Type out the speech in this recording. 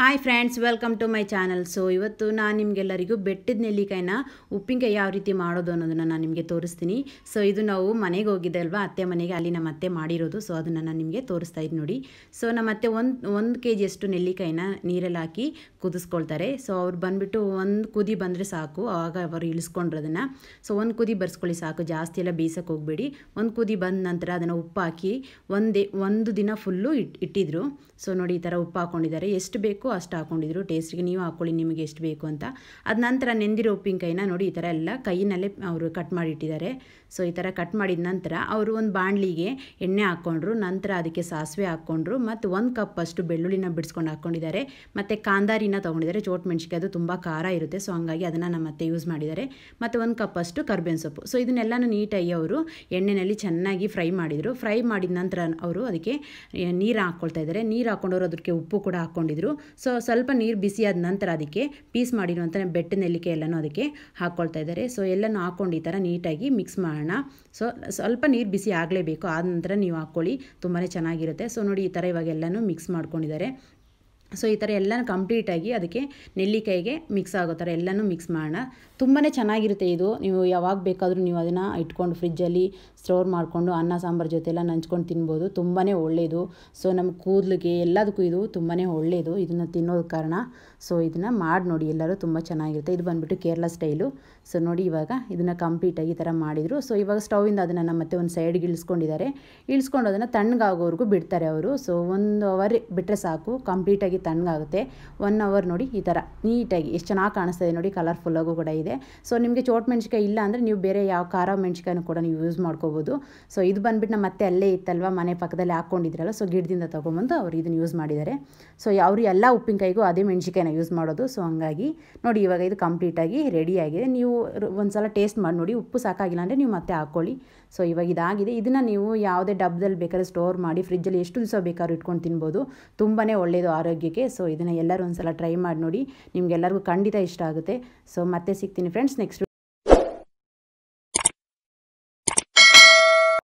Hi friends welcome to my channel so ಇವತ್ತು ನಾನು ನಿಮಗೆಲ್ಲರಿಗೂ ಬೆಟ್ಟದ ನೆಲ್ಲಿಕಾಯಿನ ಉಪ್ಪಿನಕಾಯಿ ಯಾವ ರೀತಿ ಮಾಡೋದು ಅನ್ನೋದನ್ನು ನಾನು ನಿಮಗೆ ತೋರಿಸ್ತೀನಿ. ಸೊ ಇದು ನಾವು ಮನೆಗೆ ಹೋಗಿದ್ದೆ ಅಲ್ವಾ? ಅತ್ತೆ ಮನೆಗೆ ಅಲ್ಲಿ ನಮ್ಮ ಅತ್ತೆ ಮಾಡಿರೋದು. ಸೊ ಅದನ್ನು ನಾನು ನಿಮಗೆ ತೋರಿಸ್ತಾ ಇದ್ದು ನೋಡಿ. ಸೊ ನಮ್ಮ ಅತ್ತೆ ಒಂದು ಒಂದು ಕೆ ಜಿಯಷ್ಟು ನೆಲ್ಲಿಕಾಯಿನ ನೀರಲ್ಲಿ ಹಾಕಿ ಕುದಿಸ್ಕೊಳ್ತಾರೆ. ಸೊ ಅವ್ರು ಬಂದುಬಿಟ್ಟು ಒಂದು ಕುದಿ ಬಂದರೆ ಸಾಕು. ಆವಾಗ ಅವರು ಇಳಿಸ್ಕೊಂಡ್ರು ಅದನ್ನು ಸೊ ಒಂದು ಕುದಿ ಬರ್ಸ್ಕೊಳ್ಳಿ ಸಾಕು. ಜಾಸ್ತಿ ಎಲ್ಲ ಬೇಯಿಸೋಕೆ ಹೋಗಬೇಡಿ. ಒಂದು ಕುದಿ ಬಂದ ನಂತರ ಅದನ್ನು ಉಪ್ಪು ಹಾಕಿ ಒಂದೇ, ಒಂದು ದಿನ ಫುಲ್ಲು ಇಟ್, ಇಟ್ಟಿದ್ರು. ಸೊ ನೋಡಿ ಈ ಥರ ಉಪ್ಪು ಹಾಕ್ಕೊಂಡಿದ್ದಾರೆ ಎಷ್ಟು ಬೇಕೋ ಅಷ್ಟು ಹಾಕ್ಕೊಂಡಿದ್ರು ಟೇಸ್ಟಿಗೆ ನೀವು ಹಾಕ್ಕೊಳ್ಳಿ ನಿಮಗೆ ಎಷ್ಟು ಬೇಕು ಅಂತ. ಅದ ನಂತರ ನೆಂದಿರೋ ಉಪ್ಪಿನಕಾಯಿನ ನೋಡಿ, ಈ ಥರ ಎಲ್ಲ ಕೈಯಲ್ಲೇ ಅವರು ಕಟ್ ಮಾಡಿಟ್ಟಿದ್ದಾರೆ. ಸೊ ಈ ಥರ ಕಟ್ ಮಾಡಿದ ನಂತರ ಅವರು ಒಂದು ಬಾಣಲಿಗೆ ಎಣ್ಣೆ ಹಾಕ್ಕೊಂಡ್ರು ನಂತರ ಅದಕ್ಕೆ ಸಾಸಿವೆ ಹಾಕ್ಕೊಂಡ್ರು ಮತ್ತು ಒಂದು ಕಪ್ ಅಷ್ಟು ಬೆಳ್ಳುಳ್ಳಿನ ಬಿಡಿಸ್ಕೊಂಡು ಹಾಕ್ಕೊಂಡಿದ್ದಾರೆ ಮತ್ತು ಕಾಂದಾರಿನ ತೊಗೊಂಡಿದ್ದಾರೆ. ಚೋಟ್ ಮೆಣಸಿಗೆ ಅದು ತುಂಬ ಖಾರ ಇರುತ್ತೆ. ಸೊ ಹಂಗಾಗಿ ಅದನ್ನು ನಮ್ಮ ಮತ್ತೆ ಯೂಸ್ ಮಾಡಿದ್ದಾರೆ. ಮತ್ತು ಒಂದು ಕಪ್ ಅಷ್ಟು ಕರ್ಬೇವಿನ ಸೊಪ್ಪು. ಸೊ ಇದನ್ನೆಲ್ಲನೂ ನೀಟಾಗಿ ಅವರು ಎಣ್ಣೆಯಲ್ಲಿ ಚೆನ್ನಾಗಿ ಫ್ರೈ ಮಾಡಿದರು. ಫ್ರೈ ಮಾಡಿದ ನಂತರ ಅವರು ಅದಕ್ಕೆ ನೀರು ಹಾಕ್ಕೊಳ್ತಾ ಇದ್ದಾರೆ. ನೀರು ಹಾಕ್ಕೊಂಡವರು ಅದಕ್ಕೆ ಉಪ್ಪು ಕೂಡ ಹಾಕ್ಕೊಂಡಿದ್ರು ಸೊ ಸ್ವಲ್ಪ ನೀರು ಬಿಸಿ ಆದ ನಂತರ ಅದಕ್ಕೆ ಪೀಸ್ ಮಾಡಿರುವಂಥ ಬೆಟ್ಟ ನೆಲ್ಲಿಕೆ ಎಲ್ಲನೂ ಅದಕ್ಕೆ ಹಾಕ್ಕೊಳ್ತಾ ಇದ್ದಾರೆ. ಸೊ ಎಲ್ಲನೂ ಹಾಕ್ಕೊಂಡು ಈ ಥರ ನೀಟಾಗಿ ಮಿಕ್ಸ್ ಮಾಡೋಣ. ಸೊ ಸ್ವಲ್ಪ ನೀರು ಬಿಸಿ ಆಗಲೇಬೇಕು. ಆದ ನಂತರ ನೀವು ಹಾಕ್ಕೊಳ್ಳಿ. ತುಂಬಾ ಚೆನ್ನಾಗಿರುತ್ತೆ. ಸೊ ನೋಡಿ ಈ ಥರ ಇವಾಗ ಎಲ್ಲನೂ ಮಿಕ್ಸ್ ಮಾಡ್ಕೊಂಡಿದ್ದಾರೆ. ಸೊ ಈ ಥರ ಎಲ್ಲನೂ ಕಂಪ್ಲೀಟಾಗಿ ಅದಕ್ಕೆ ನೆಲ್ಲಿಕಾಯಿಗೆ ಮಿಕ್ಸ್ ಆಗೋ ಥರ ಎಲ್ಲನೂ ಮಿಕ್ಸ್ ಮಾಡೋಣ. ತುಂಬಾ ಚೆನ್ನಾಗಿರುತ್ತೆ ಇದು. ನೀವು ಯಾವಾಗ ಬೇಕಾದರೂ ನೀವು ಅದನ್ನು ಇಟ್ಕೊಂಡು ಫ್ರಿಜ್ಜಲ್ಲಿ ಸ್ಟೋರ್ ಮಾಡಿಕೊಂಡು ಅನ್ನ, ಸಾಂಬಾರು ಜೊತೆ ಎಲ್ಲ ನಂಚ್ಕೊಂಡು ತಿನ್ಬೋದು. ತುಂಬಾ ಒಳ್ಳೆಯದು ಸೊ ನಮ್ಮ ಕೂದಲಿಗೆ ಎಲ್ಲದಕ್ಕೂ ಇದು ತುಂಬಾ ಒಳ್ಳೆಯದು ಇದನ್ನು ತಿನ್ನೋದು ಕಾರಣ. ಸೊ ಇದನ್ನು ಮಾಡಿ ನೋಡಿ. ಎಲ್ಲರೂ ತುಂಬ ಚೆನ್ನಾಗಿರುತ್ತೆ. ಇದು ಬಂದುಬಿಟ್ಟು ಕೇರಳ ಸ್ಟೈಲು ಸೊ ನೋಡಿ ಇವಾಗ ಇದನ್ನು ಕಂಪ್ಲೀಟಾಗಿ ಈ ಥರ ಮಾಡಿದರು. ಸೊ ಇವಾಗ ಸ್ಟೌವಿಂದ ಅದನ್ನು ನಮ್ಮ ಮತ್ತೆ ಒಂದು ಸೈಡ್ಗೆ ಇಳಿಸ್ಕೊಂಡಿದ್ದಾರೆ. ಇಳಿಸ್ಕೊಂಡು ಅದನ್ನು ತಣ್ಣಗಾಗೋವರೆಗೂ ಬಿಡ್ತಾರೆ ಅವರು. ಸೊ ಒಂದು ಅವರ್ ಬಿಟ್ಟರೆ ಸಾಕು. ಕಂಪ್ಲೀಟಾಗಿ ತಣ್ಣಗಾಗುತ್ತೆ. ಒನ್ ಅವರ್ ನೋಡಿ ಈ ಥರ ನೀಟಾಗಿ ಎಷ್ಟು ಚೆನ್ನಾಗಿ ಕಾಣಿಸ್ತಾ ಇದೆ ನೋಡಿ ಕಲರ್ಫುಲ್ಲಾಗೂ ಕೂಡ ಇದೆ. ಸೊ ನಿಮಗೆ ಚೋಟ್ ಮೆಣಸಿಕಾಯಿ ಇಲ್ಲ ಅಂದರೆ ನೀವು ಬೇರೆ ಯಾವ ಖಾರ ಮೆಣಸಿಕಾಯಿನೂ ಕೂಡ ನೀವು ಯೂಸ್ ಮಾಡ್ಕೋಬೋದು. ಸೊ ಇದು ಬಂದುಬಿಟ್ಟು ಮತ್ತೆ ಅಲ್ಲೇ ಇತ್ತಲ್ವ, ಮನೆ ಪಕ್ಕದಲ್ಲಿ ಹಾಕ್ಕೊಂಡಿದ್ರಲ್ಲ ಸೊ ಗಿಡದಿಂದ ತೊಗೊಂಬಂದು ಅವ್ರು ಇದನ್ನು ಯೂಸ್ ಮಾಡಿದ್ದಾರೆ. ಸೊ ಅವರು ಎಲ್ಲ ಉಪ್ಪಿನಕಾಯಿಗೂ ಅದೇ ಮೆಣಸಿಕಾಯಿನ ಯೂಸ್ ಮಾಡೋದು. ಸೊ ಹಂಗಾಗಿ ನೋಡಿ ಇವಾಗ ಇದು ಕಂಪ್ಲೀಟಾಗಿ ಆಗಿದೆ. ನೀವು ಒಂದು ಸಲ ಟೇಸ್ಟ್ ಮಾಡಿ ನೋಡಿ, ಉಪ್ಪು ಸಾಕಾಗಿಲ್ಲ ಅಂದರೆ ನೀವು ಮತ್ತೆ ಹಾಕ್ಕೊಳ್ಳಿ. ಸೊ ಇವಾಗ ಇದಾಗಿದೆ. ಇದನ್ನು ನೀವು ಯಾವುದೇ ಡಬ್ಬದಲ್ಲಿ ಬೇಕಾದ್ರೆ ಸ್ಟೋರ್ ಮಾಡಿ ಫ್ರಿಜ್ಜಲ್ಲಿ ಎಷ್ಟು ದಿವಸ ಬೇಕಾದ್ರೂ ಇಟ್ಕೊಂಡು ತಿನ್ಬೋದು. ತುಂಬಾ ಒಳ್ಳೆಯದು ಆರೋಗ್ಯಕ್ಕೆ ಸೊ ಇದನ್ನು ಎಲ್ಲರೂ ಒಂದು ಸಲ ಟ್ರೈ ಮಾಡಿ ನೋಡಿ. ನಿಮಗೆಲ್ಲರಿಗೂ ಖಂಡಿತ ಇಷ್ಟ ಆಗುತ್ತೆ. ಸೊ ಮತ್ತೆ ಸಿಗ್ತೀನಿ ಫ್ರೆಂಡ್ಸ್ ನೆಕ್ಸ್ಟ್